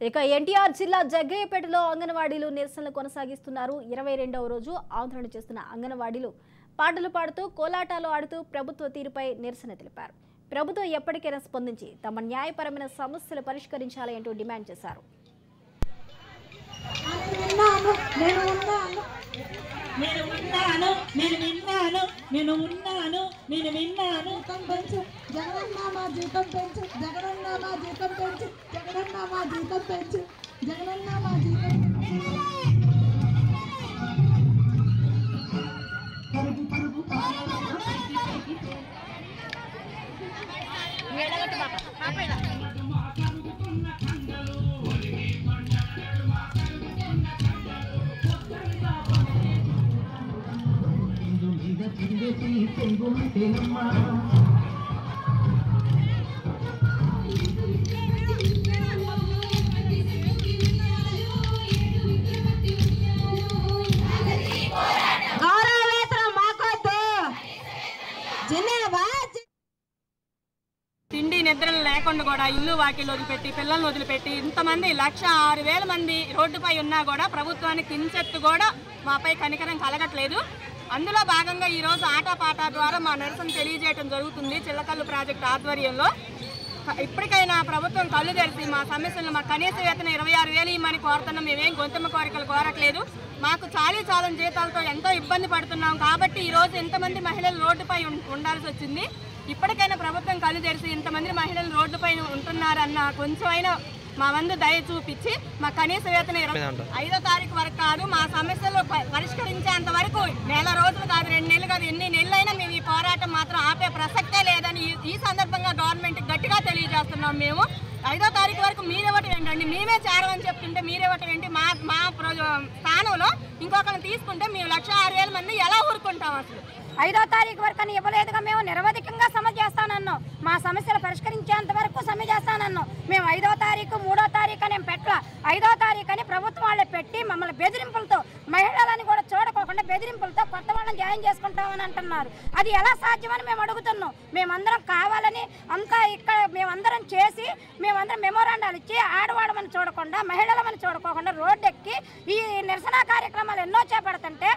ఇక ఎన్టీఆర్ జిల్లా జగ్గయ్యపేటలో అంగన్వాడీలు నిరసనలు కొనసాగిస్తున్నారు. ఇరవై రెండవ రోజు ఆందోళన చేస్తున్న అంగన్వాడీలు పాటలు పాడుతూ కోలాటాలు ఆడుతూ ప్రభుత్వ తీరుపై నిరసన తెలిపారు. ప్రభుత్వం ఎప్పటికైనా స్పందించి తమ న్యాయపరమైన సమస్యలు పరిష్కరించాలి అంటూ డిమాండ్ చేశారు. నేను ఉన్నాను నేను ఉన్నాను నేను విన్నాను నేను విన్నాను నేను ఉన్నాను. నేను విన్నాను జీతం పెంచు జగనన్న మా జీతం పెంచు జగనన్న మా జీతం పెంచు. జగనన్న మా జీతం పెంచు జగనన్న మా జీతం పెంచు. పరుగు పరుగు పాలన గౌరవేతనం తిండి నిద్రలు లేకుండా కూడా ఇల్లు వాకిలు వదిలిపెట్టి పిల్లల్ని వదిలిపెట్టి ఇంతమంది లక్ష ఆరు వేల మంది రోడ్డుపై ఉన్నా కూడా ప్రభుత్వానికి కించెత్తు కూడా మాపై కనికరం కలగట్లేదు. అందులో భాగంగా ఈరోజు ఆటపాట ద్వారా మా నిరసన తెలియజేయడం జరుగుతుంది చిల్లకల్లు ప్రాజెక్టు ఆధ్వర్యంలో. ఇప్పటికైనా ప్రభుత్వం కళ్ళు తెరిచి మా సమస్యలను మా కనీస వేతన ఇరవై ఆరు వేలు ఇమ్మని కోరుతున్నాం. మేమేం గొంతమ్మ కోరికలు కోరట్లేదు. మాకు చాలీ చాలని జీతాలతో ఎంతో ఇబ్బంది పడుతున్నాం. కాబట్టి ఈ రోజు ఎంతమంది మహిళలు రోడ్డుపై ఉండాల్సి వచ్చింది. ఇప్పటికైనా ప్రభుత్వం కళ్ళు తెరిచి ఇంతమంది మహిళలు రోడ్డుపై ఉంటున్నారన్న కొంచెమైనా మా మందు దయ చూపించి మా కనీస వేతన ఇరవై ఐదో తారీఖు వరకు కాదు మా సమస్యలు పరిష్కరించేంత వరకు నెల రోజులు కాదు రెండు నెలలు కాదు ఎన్ని నెలలైనా మేము ఈ పోరాటం మాత్రం ఆపే ప్రసక్తే లేదని ఈ సందర్భంగా గవర్నమెంట్ గట్టిగా మేము. ఐదో తారీఖు వరకు మీరేవటం ఏంటండి మేమే చేరమని చెప్తుంటే మీరేవటం ఏంటి మా మా స్థానంలో ఇంకొకరిని తీసుకుంటే మేము లక్ష ఆరు వేల మంది ఎలా ఊరుకుంటాం అసలు? ఐదో తారీఖు వరకు అని ఇవ్వలేదుగా మేము. నిరవధికంగా సమ చేస్తానన్నాం. మా సమస్యలు పరిష్కరించేంత వరకు సమ్మె చేస్తానన్నాం. మేము ఐదో తారీఖు మూడో తారీఖు అని పెట్టల? ఐదో తారీఖు అని ప్రభుత్వం వాళ్ళే పెట్టి మమ్మల్ని బెదిరింపులతో మహిళలని కూడా చూడకోకుండా బెదిరింపులతో కొత్త వాళ్ళని జాయిన్ చేసుకుంటామని అంటున్నారు. అది ఎలా సాధ్యమని మేము అడుగుతున్నాం. మేమందరం కావాలని అంతా ఇక్కడ మేమందరం చేసి మేమందరం మెమోరాండాలు ఇచ్చి ఆడవాడమని చూడకుండా మహిళలమని చూడకోకుండా రోడ్డెక్కి ఈ నిరసన కార్యక్రమాలు ఎన్నో చేపడుతుంటే